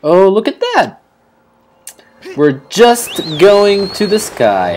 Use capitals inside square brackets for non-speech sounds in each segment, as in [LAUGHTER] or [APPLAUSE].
Oh, look at that! We're just going to the sky.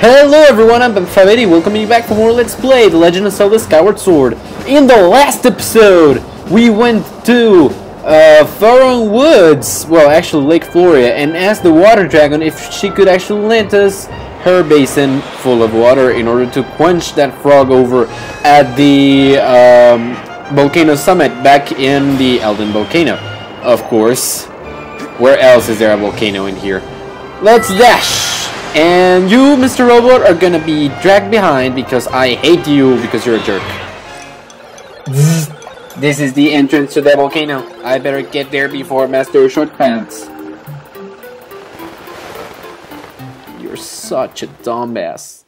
Hello everyone, I'm Faveri, welcoming you back for more Let's Play The Legend of Zelda Skyward Sword. In the last episode, we went to uh, Faron Woods, well actually Lake Floria, and asked the Water Dragon if she could actually lend us her basin full of water in order to quench that frog over at the um, volcano summit back in the Eldin Volcano. Of course. Where else is there a volcano in here? Let's dash! And you, Mr. Robot, are gonna be dragged behind because I hate you because you're a jerk. This is the entrance to the volcano. I better get there before Master Short Pants. You're such a dumbass.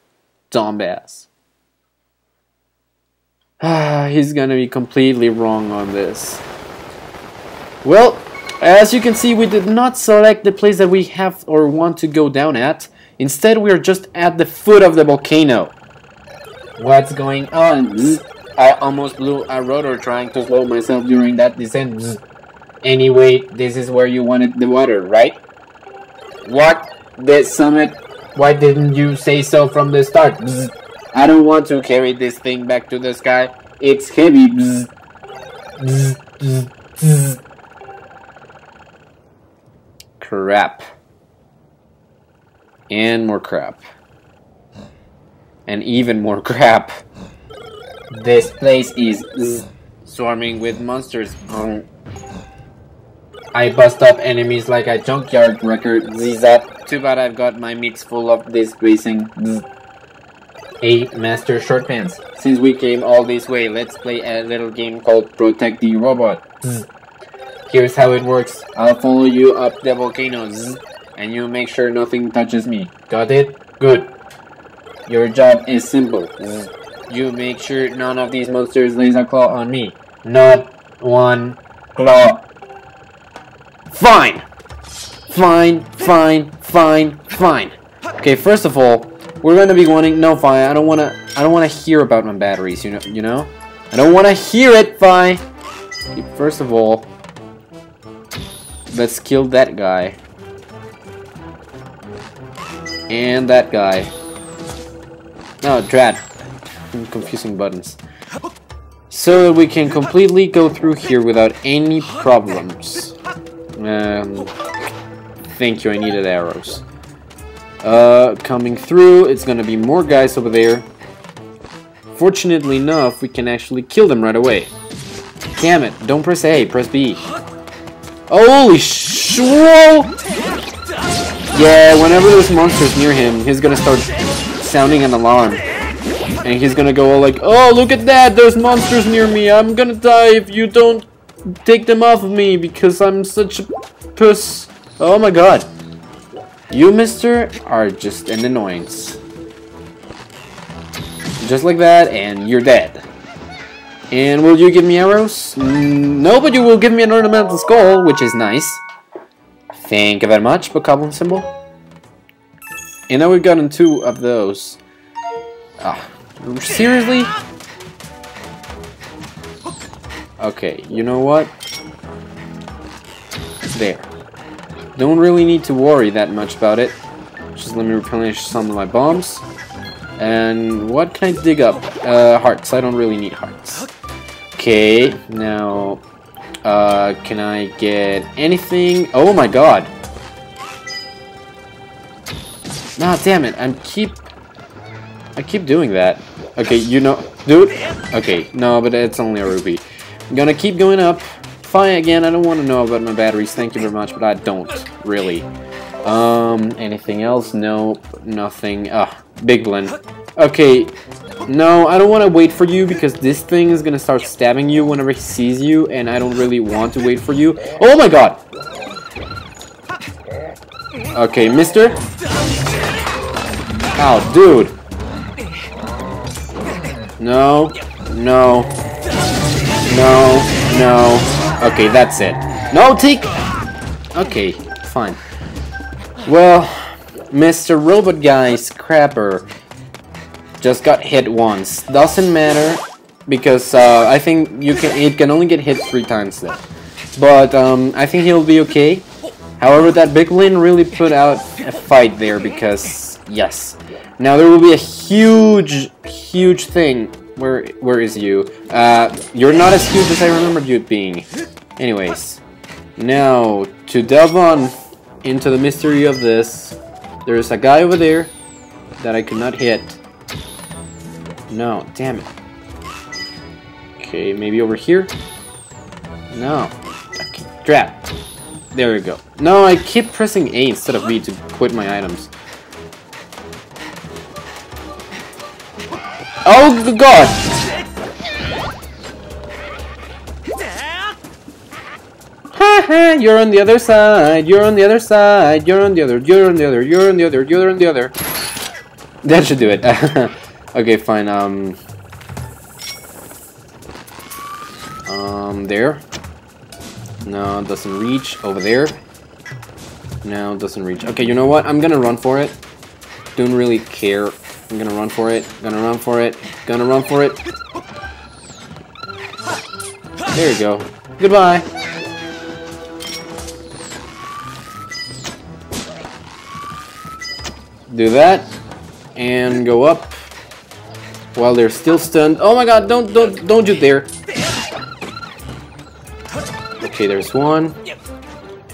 Dumbass. [SIGHS] He's gonna be completely wrong on this. Well, as you can see, we did not select the place that we have or want to go down at. Instead, we are just at the foot of the volcano. What's going on? I almost blew a rotor trying to slow myself during that descent. Anyway, this is where you wanted the water, right? What? The summit? Why didn't you say so from the start? I don't want to carry this thing back to the sky. It's heavy. Crap. And more crap. And even more crap. This place is swarming with monsters. I bust up enemies like a junkyard record. Zap. Too bad I've got my mix full of this racing. Hey, Master Short Pants. Since we came all this way, let's play a little game called Protect the Robot. Here's how it works. I'll follow you up the volcano, and you make sure nothing touches me. Got it? Good. Your job is simple. You make sure none of these monsters lays a claw on me. Not one claw. Fine! Fine, fine, fine, fine. Okay, first of all, we're gonna be wanting no fine, I don't wanna I don't wanna hear about my batteries, you know you know? I don't wanna hear it, fine. First of all, let's kill that guy. And that guy. Oh, drat. Confusing buttons. So we can completely go through here without any problems. Um, thank you, I needed arrows. Uh, coming through, it's gonna be more guys over there. Fortunately enough, we can actually kill them right away. Damn it, don't press A, press B. Holy sh- Yeah, whenever there's monsters near him, he's gonna start sounding an alarm. And he's gonna go all like, Oh, look at that, there's monsters near me, I'm gonna die if you don't take them off of me because I'm such a puss. Oh my god. You, mister, are just an annoyance. Just like that, and you're dead. And will you give me arrows? Mm, no, but you will give me an ornamental skull, which is nice. Thank you very much, Bokoblin symbol. And now we've gotten two of those. Ah, seriously? Okay, you know what? There. Don't really need to worry that much about it. Just let me replenish some of my bombs. And what can I dig up? Uh, hearts. I don't really need hearts. Okay, now... Uh, can I get anything? Oh my god! Nah, damn it, I'm keep... I keep doing that. Okay, you know... Dude! Okay, no, but it's only a ruby. I'm gonna keep going up. Fine, again, I don't want to know about my batteries, thank you very much, but I don't, really. Um, anything else? Nope, nothing. Ah, Bigblin. Okay, no, I don't want to wait for you because this thing is gonna start stabbing you whenever he sees you, and I don't really want to wait for you. Oh my god! Okay, mister? Oh, dude! No, no, no, no. Okay, that's it. No, take... Okay, fine. Well, Mr. Robot Guy Scrapper just got hit once. Doesn't matter because uh, I think you can. It can only get hit three times then. but um, I think he'll be okay. However, that Bigblin really put out a fight there because, yes. Now there will be a huge, huge thing. Where, where is you? Uh, you're not as huge as I remembered you being. Anyways, now to delve on into the mystery of this, there's a guy over there that I could not hit. No, damn it. Okay, maybe over here? No. Okay, drat. There we go. No, I keep pressing A instead of B to quit my items. Oh god! Haha, you're on the other side, you're on the other side, you're on the other, you're on the other, you're on the other, you're on the other. That should do it. [LAUGHS] okay, fine, um... Um, there. No, doesn't reach. Over there. No, doesn't reach. Okay, you know what? I'm gonna run for it. Don't really care. I'm gonna run for it. Gonna run for it. Gonna run for it. There you go. Goodbye. Do that. And go up. While they're still stunned. Oh my god, don't don't don't you dare. Okay, there's one.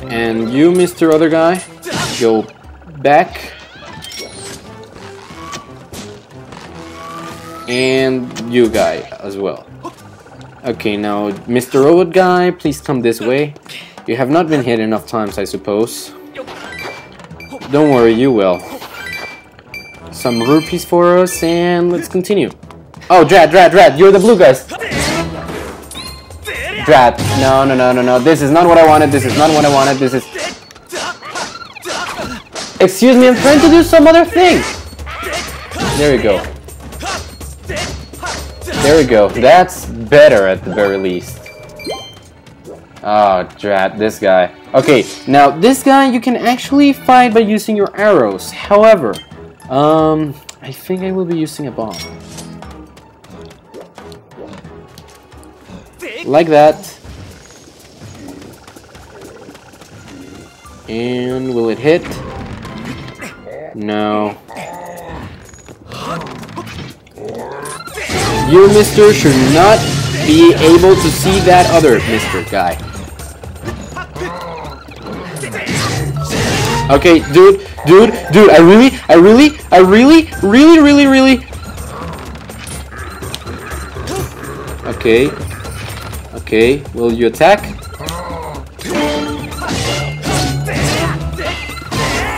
And you, Mr. Other Guy, go back. And you guy as well. Okay, now, Mr. Robot Guy, please come this way. You have not been hit enough times, I suppose. Don't worry, you will. Some rupees for us, and let's continue. Oh, Drat, Drat, Drat, you're the blue guys. Drat. No, no, no, no, no. This is not what I wanted. This is not what I wanted. This is... Excuse me, I'm trying to do some other thing. There we go. There we go. That's better at the very least. Ah, oh, drat, this guy. Okay, now this guy you can actually fight by using your arrows. However, um, I think I will be using a bomb. like that. And will it hit? No. You, mister, should not be able to see that other mister guy. Okay, dude, dude, dude, I really, I really, I really, really, really, really... Okay, Okay, will you attack?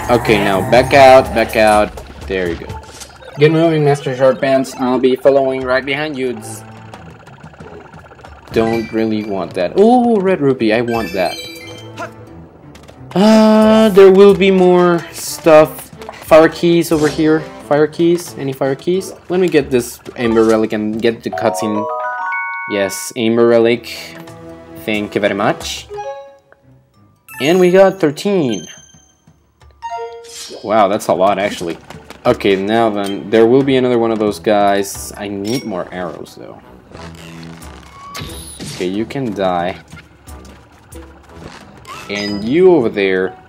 Okay, now back out, back out. There you go. Get moving, Master Short Pants. I'll be following right behind you. Don't really want that. Oh, red rupee, I want that. Uh, there will be more stuff. Fire Keese over here. Fire Keese. Any fire Keese? Let me get this Amber Relic and get the cutscene Yes, Amber Relic. Thank you very much. And we got 13. Wow, that's a lot actually. Okay, now then, there will be another one of those guys. I need more arrows though. Okay, you can die. And you over there.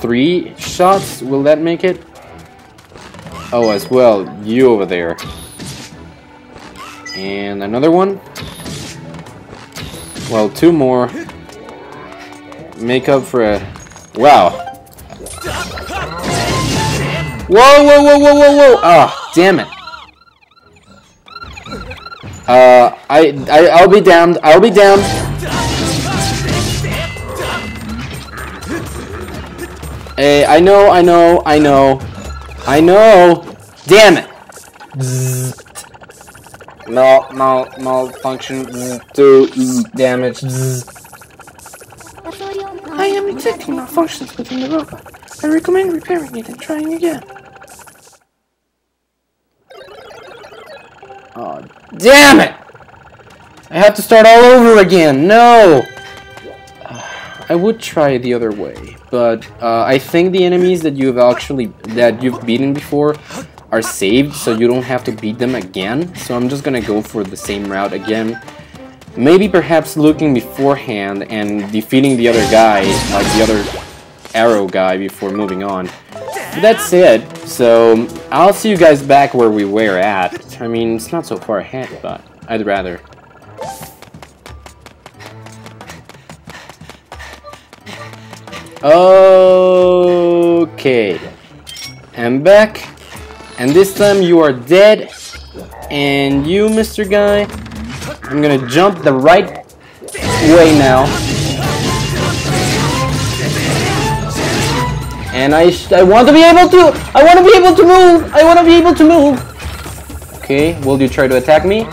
Three shots, will that make it? Oh, as well, you over there. And another one. Well, two more. Make up for a... Wow. Whoa, whoa, whoa, whoa, whoa, whoa! Ah, oh, damn it. Uh, I, I, I'll be damned. I'll be damned. Hey, I know, I know, I know. I know! Damn it! Mal, mal, malfunction, do damage. I am detecting malfunctions within the robot. I recommend repairing it and trying again. Oh, damn it! I have to start all over again. No! I would try the other way, but uh, I think the enemies that you've actually that you've beaten before are saved so you don't have to beat them again. So I'm just gonna go for the same route again. Maybe perhaps looking beforehand and defeating the other guy, like the other arrow guy before moving on. But that's it. So I'll see you guys back where we were at. I mean, it's not so far ahead, but I'd rather. Okay. I'm back. And this time you are dead. And you, Mr. Guy, I'm gonna jump the right way now. And I, I want to be able to, I want to be able to move. I want to be able to move. Okay, will you try to attack me?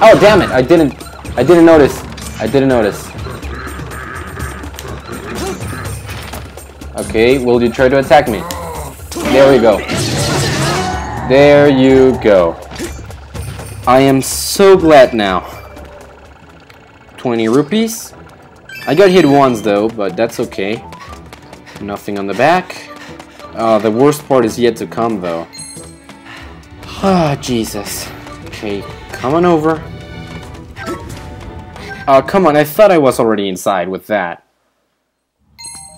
Oh, damn it. I didn't, I didn't notice. I didn't notice. Okay, will you try to attack me? There we go. There you go. I am so glad now. 20 rupees. I got hit once though, but that's okay. Nothing on the back. Uh, the worst part is yet to come though. Ah, Jesus. Okay, come on over. Oh, come on, I thought I was already inside with that.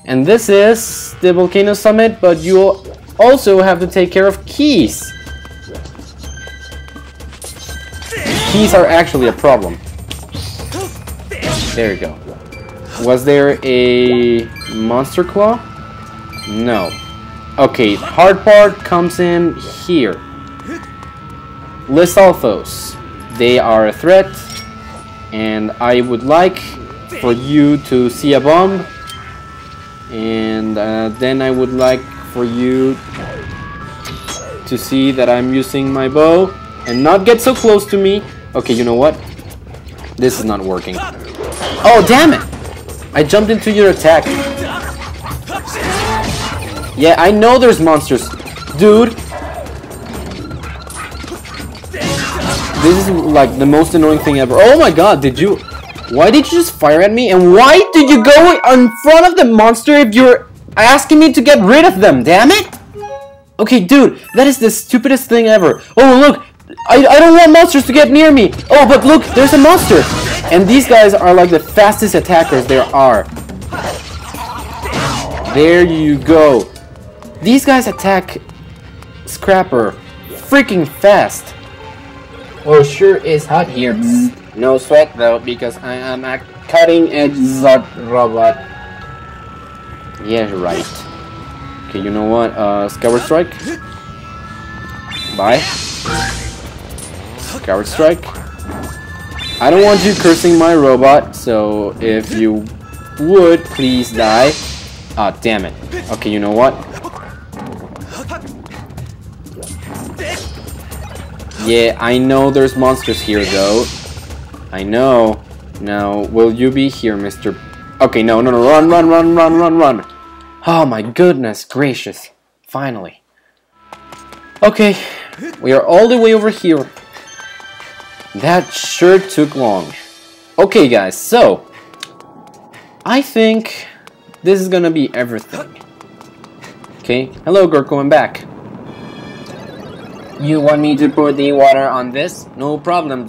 And this is the Volcano Summit, but you also have to take care of Keese. Keese are actually a problem. There you go. Was there a Monster Claw? No. Okay, hard part comes in here. Lizalfos. They are a threat, and I would like for you to see a bomb and uh, then I would like for you to see that I'm using my bow and not get so close to me. Okay you know what? This is not working. Oh damn it! I jumped into your attack. Yeah I know there's monsters. Dude. This is like the most annoying thing ever. Oh my god did you why did you just fire at me? And why did you go in front of the monster if you're asking me to get rid of them? Damn it! Okay, dude, that is the stupidest thing ever. Oh, look! I, I don't want monsters to get near me! Oh, but look, there's a monster! And these guys are like the fastest attackers there are. There you go. These guys attack Scrapper freaking fast. Well, sure is hot here. No sweat though, because I am a cutting edge Zod robot. Yeah, right. Okay, you know what? Uh, Skyward Strike. Bye. Skyward Strike. I don't want you cursing my robot, so if you would, please die. Ah, oh, damn it. Okay, you know what? Yeah, I know there's monsters here, though. I know. Now, will you be here, Mr. Okay, no, no, no, run, run, run, run, run, run. Oh my goodness gracious. Finally. Okay, we are all the way over here. That sure took long. Okay, guys, so... I think this is gonna be everything. Okay, hello Gorko, I'm back. You want me to pour the water on this? No problem.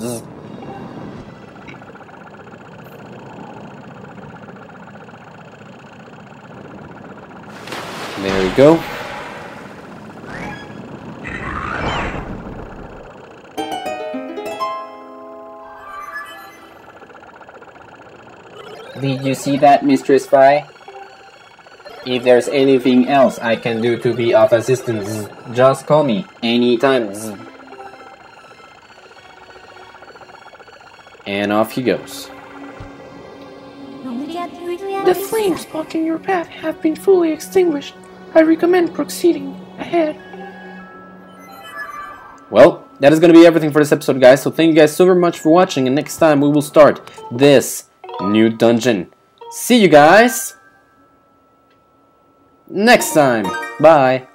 There we go. Did you see that, Mistress Fi? If there's anything else I can do to be of assistance, just call me anytime. And off he goes. The flames blocking your path have been fully extinguished. I recommend proceeding ahead. Well, that is going to be everything for this episode, guys. So thank you guys so very much for watching. And next time we will start this new dungeon. See you guys next time. Bye.